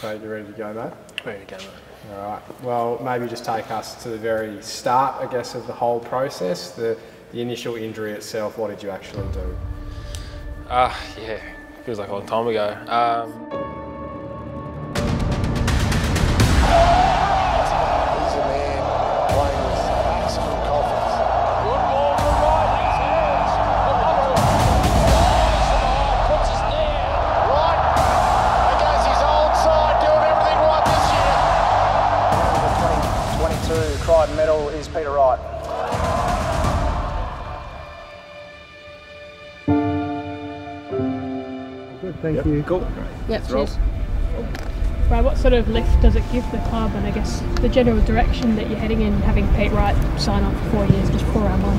Pete, you ready to go, mate? Ready to go, mate. All right. Well, maybe just take us to the very start, I guess, of the whole process. The, the initial injury itself. What did you actually do? Ah, uh, yeah, feels like a long time ago. Um, Thank yep. you. Cool. Yep, cheers. Right, what sort of lift does it give the club and I guess the general direction that you're heading in having Pete Wright sign off for four years just before round one?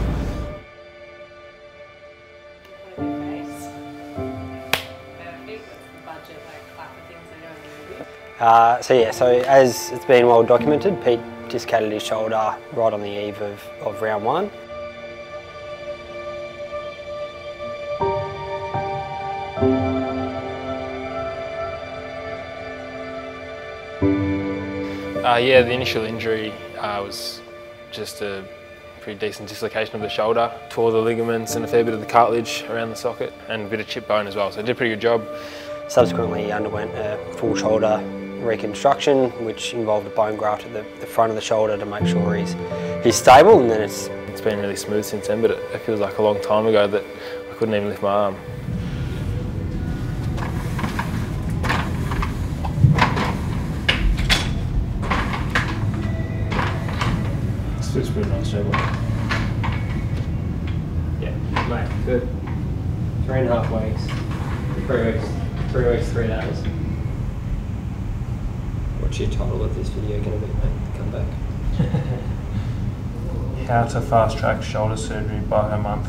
Uh, so yeah, so as it's been well documented, Pete dislocated his shoulder right on the eve of, of round one. Uh, yeah, the initial injury uh, was just a pretty decent dislocation of the shoulder. Tore the ligaments and a fair bit of the cartilage around the socket and a bit of chip bone as well, so I did a pretty good job. Subsequently he underwent a full shoulder reconstruction which involved a bone graft at the, the front of the shoulder to make sure he's, he's stable and then it's... It's been really smooth since then but it, it feels like a long time ago that I couldn't even lift my arm. It's pretty nice shape. Yeah, mate, good. Three and a half weeks. Three weeks. Three weeks, three days. What's your title of this video going to be, mate? Come back. How to fast track shoulder surgery by a month.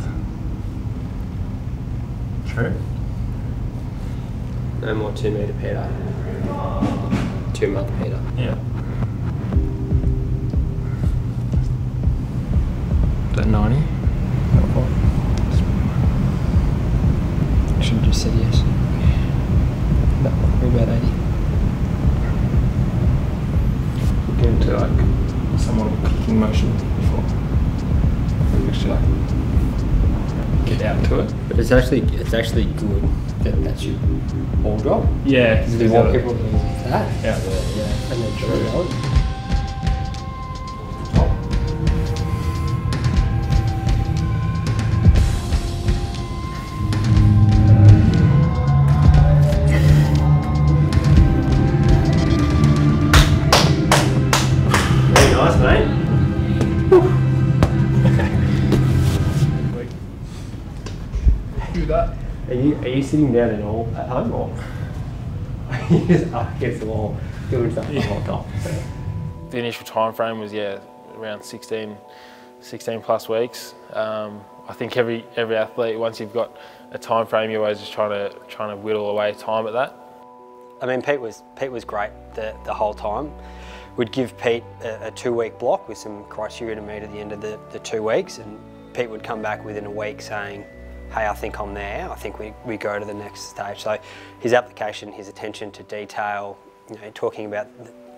True. No more two metre Peter. Two month Peter. Yeah. That 90? I should have just said yes. No, we're about 80. Get into like someone clicking motion before. We actually like get out to it. But it's actually it's actually good that that's your whole job. Yeah, because there's more people doing that. Yeah, yeah, yeah. and then true. Are you are you sitting down at all at home or you just up against the wall doing something yeah. the whole time? The initial time frame was yeah around 16, 16 plus weeks. Um, I think every every athlete once you've got a time frame you're always just trying to trying to whittle away time at that. I mean Pete was Pete was great the the whole time. We'd give Pete a, a two week block with some criteria to meet at the end of the, the two weeks and Pete would come back within a week saying hey, I think I'm there, I think we, we go to the next stage. So his application, his attention to detail, you know, talking about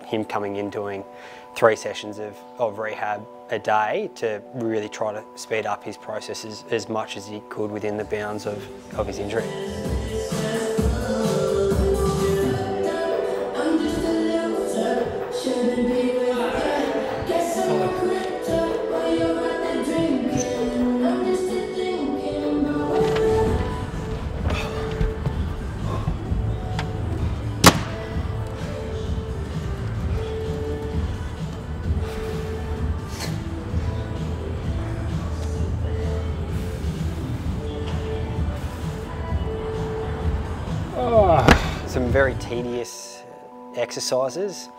him coming in doing three sessions of, of rehab a day to really try to speed up his processes as much as he could within the bounds of, of his injury. Very tedious exercises,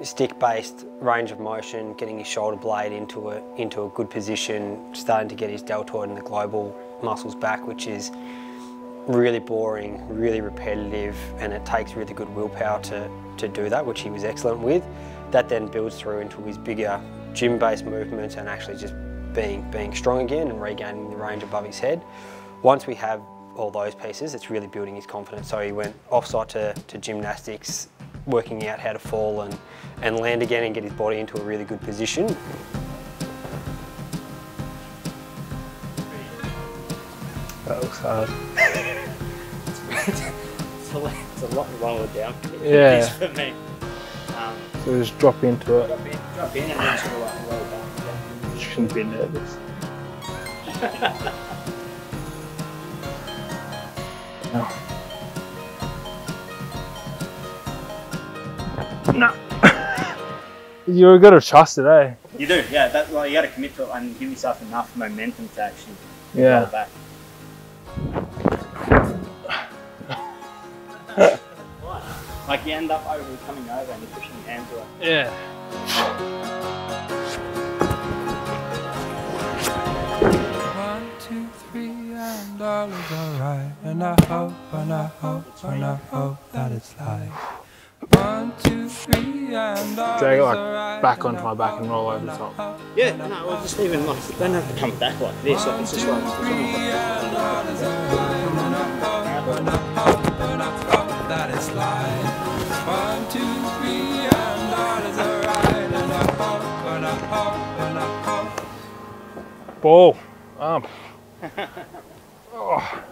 stick-based range of motion, getting his shoulder blade into a, into a good position, starting to get his deltoid and the global muscles back, which is really boring, really repetitive, and it takes really good willpower to, to do that, which he was excellent with. That then builds through into his bigger gym-based movements and actually just being, being strong again and regaining the range above his head. Once we have all those pieces, it's really building his confidence. So he went off-site to, to gymnastics working out how to fall and, and land again and get his body into a really good position. That looks hard. it's, a, lot- it's a lot lower down Yeah. this for me. Um, So just drop into it. drop in, drop in and then sort of like roll back. Yeah. Shouldn't be nervous. No. You're good to trust it, eh? You do, yeah. That, like, you got to commit to it and give yourself enough momentum to actually Yeah. roll back. like you end up over coming over and you're pushing your hands away. Yeah. One, two, three, and all is alright. And I hope, and I hope, and I hope that it's like. One, two, three, and all Drag it like back onto my back and roll over the top. Yeah, no, well, just even like, don't have to come back like this. Like, it's just like. Ball. Um. Oh.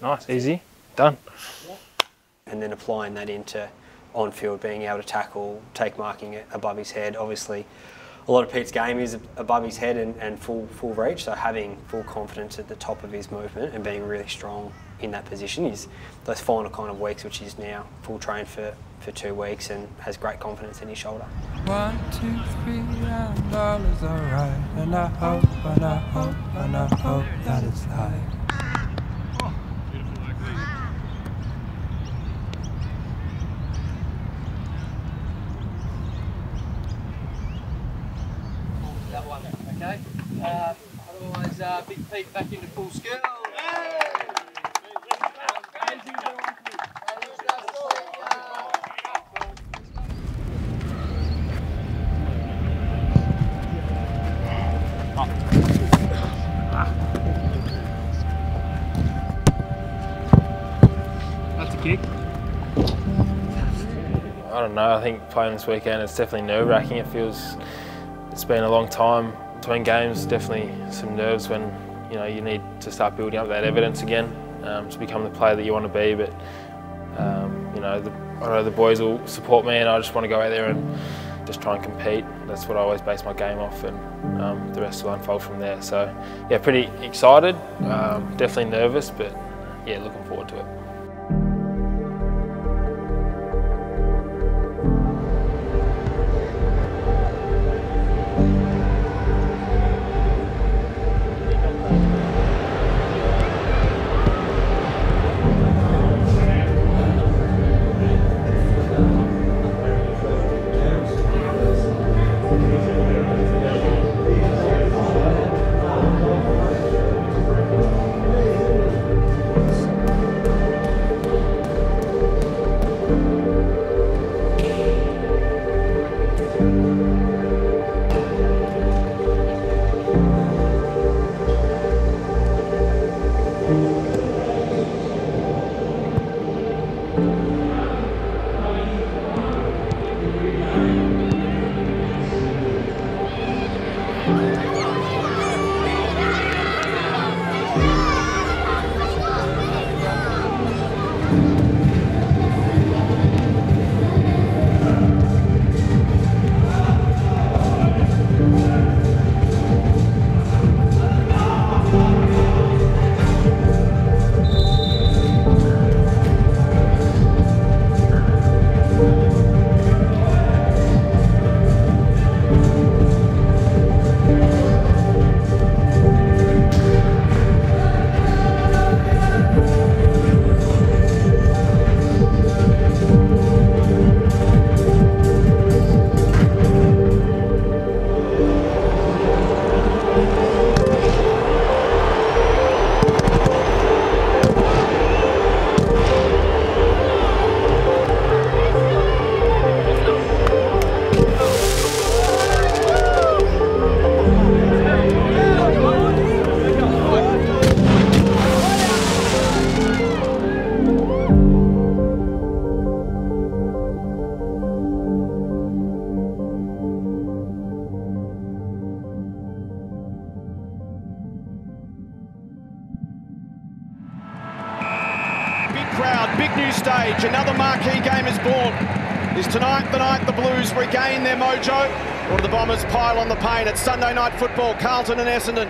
Nice, easy, done. And then applying that into on field, being able to tackle, take marking above his head. Obviously, a lot of Pete's game is above his head and, and full full reach, so having full confidence at the top of his movement and being really strong in that position is those final kind of weeks, which he's now full trained for, for two weeks and has great confidence in his shoulder. One, two, three, and all is alright. And I hope, and I hope, and I hope that it's. Know. I think playing this weekend it's definitely nerve wracking. It feels it's been a long time between games. Definitely some nerves when you know you need to start building up that evidence again um, to become the player that you want to be. But um, you know, the, I know the boys will support me, and I just want to go out there and just try and compete. That's what I always base my game off, and um, the rest will unfold from there. So yeah, pretty excited. Um, definitely nervous, but yeah, looking forward to it. Crowd, big new stage, another marquee game is born. Is tonight the night the Blues regain their mojo, or do the Bombers pile on the pain? It's Sunday night football, Carlton and Essendon.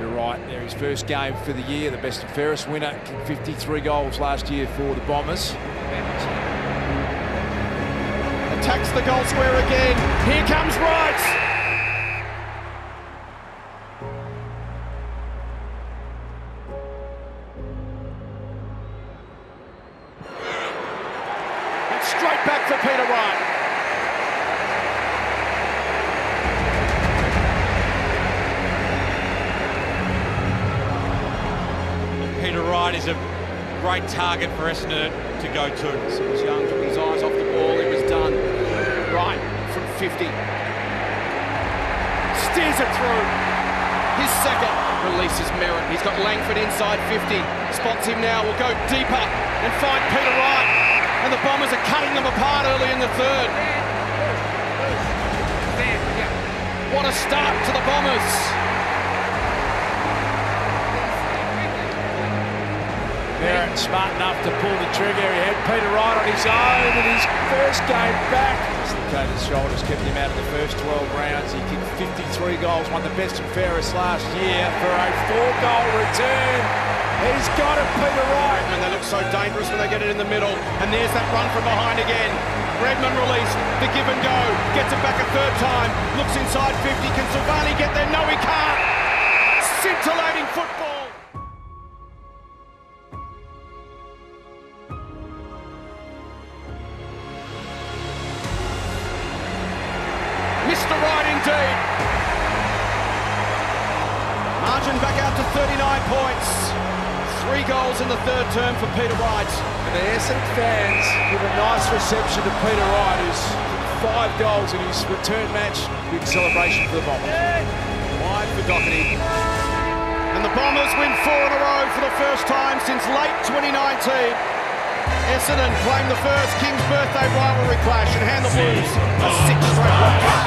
You're right, there his first game for the year, the best and fairest winner, 53 goals last year for the Bombers. Attacks the goal square again. Here comes Wright. Straight back for Peter Wright. Peter Wright is a great target for Essendon to go to. Sims Young took his eyes off the ball. It was done. Right from 50. Steers it through. His second releases Merrett. He's got Langford inside 50. Spots him now. Will go deeper and find Peter Wright. And the Bombers are cutting them apart early in the third. What a start to the Bombers. Merrett smart enough to pull the trigger. He had Peter Wright on his own in his first game back. Dislocated shoulders kept him out of the first 12 rounds. He kicked 53 goals, won the best and fairest last year for a four-goal return. He's got it, Peter Wright. And they look so dangerous when they get it in the middle. And there's that run from behind again. Redman released, the give and go. Gets it back a third time. Looks inside 50. Can Silvagni get there? No, he can't. Scintillating for Peter Wright. And the Essendon fans give a nice reception to Peter Wright, who's five goals in his return match. Big celebration for the Bombers. Wide for Docherty. And the Bombers win four in a row for the first time since late 2019. Essendon claim the first King's birthday rivalry clash and hand the Blues a six straight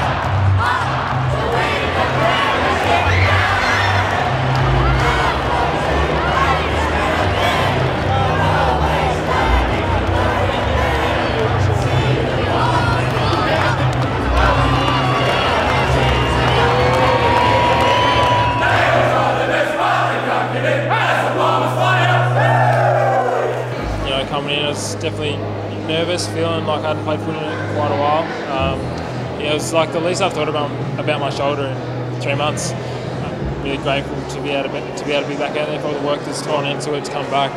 like I hadn't played footy in quite a while. Um, yeah, it was like the least I've thought about about my shoulder in three months. I'm really grateful to be able to be, to be able to be back out there for all the work that's gone into it to come back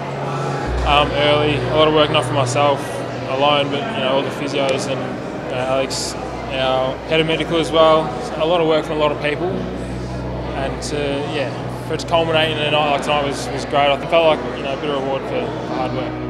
um, early. A lot of work not for myself alone, but you know all the physios and you know, Alex, our head of medical as well. A lot of work from a lot of people, and to, yeah, for it to culminate in a night like tonight was, was great. I felt like you know a bit of reward for hard work.